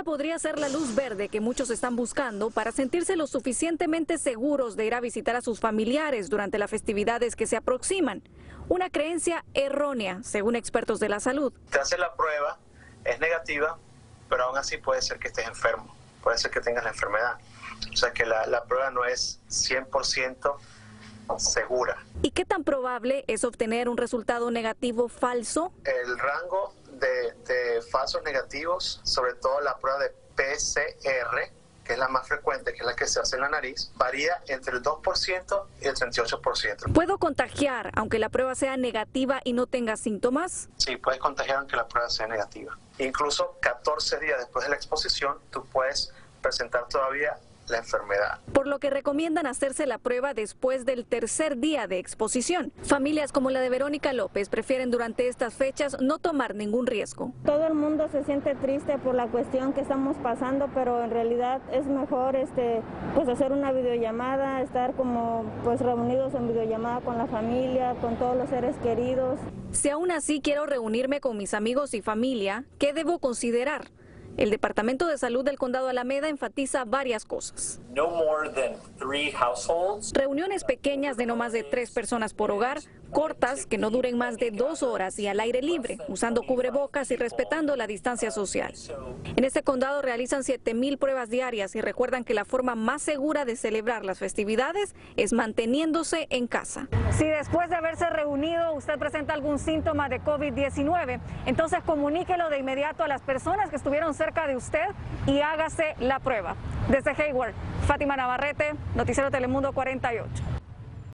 esta podría ser la luz verde que muchos están buscando para sentirse lo suficientemente seguros de ir a visitar a sus familiares durante las festividades que se aproximan. Una creencia errónea, según expertos de la salud. Te hace la prueba, es negativa, pero aún así puede ser que estés enfermo, puede ser que tengas la enfermedad. O sea que la, la prueba no es 100% segura. ¿Y qué tan probable es obtener un resultado negativo falso? El rango de, de falsos negativos, sobre todo la prueba de PCR, que es la más frecuente, que es la que se hace en la nariz, varía entre el 2% y el 38%. ¿Puedo contagiar aunque la prueba sea negativa y no tenga síntomas? Sí, puedes contagiar aunque la prueba sea negativa. Incluso 14 días después de la exposición, tú puedes presentar todavía la enfermedad. Por lo que recomiendan hacerse la prueba después del tercer día de exposición. Familias como la de Verónica López prefieren durante estas fechas no tomar ningún riesgo. Todo el mundo se siente triste por la cuestión que estamos pasando, pero en realidad es mejor este pues hacer una videollamada, estar como pues reunidos en videollamada con la familia, con todos los seres queridos. Si aún así quiero reunirme con mis amigos y familia, ¿qué debo considerar? El Departamento de Salud del Condado Alameda enfatiza varias cosas. Reuniones pequeñas de no más de tres personas por hogar, cortas que no duren más de dos horas y al aire libre, usando cubrebocas y respetando la distancia social. En este condado realizan 7.000 pruebas diarias y recuerdan que la forma más segura de celebrar las festividades es manteniéndose en casa. Si después de haberse reunido usted presenta algún síntoma de COVID-19, entonces comuníquelo de inmediato a las personas que estuvieron cerca de usted y hágase la prueba. Desde Hayward, Fátima Navarrete, Noticiero Telemundo 48.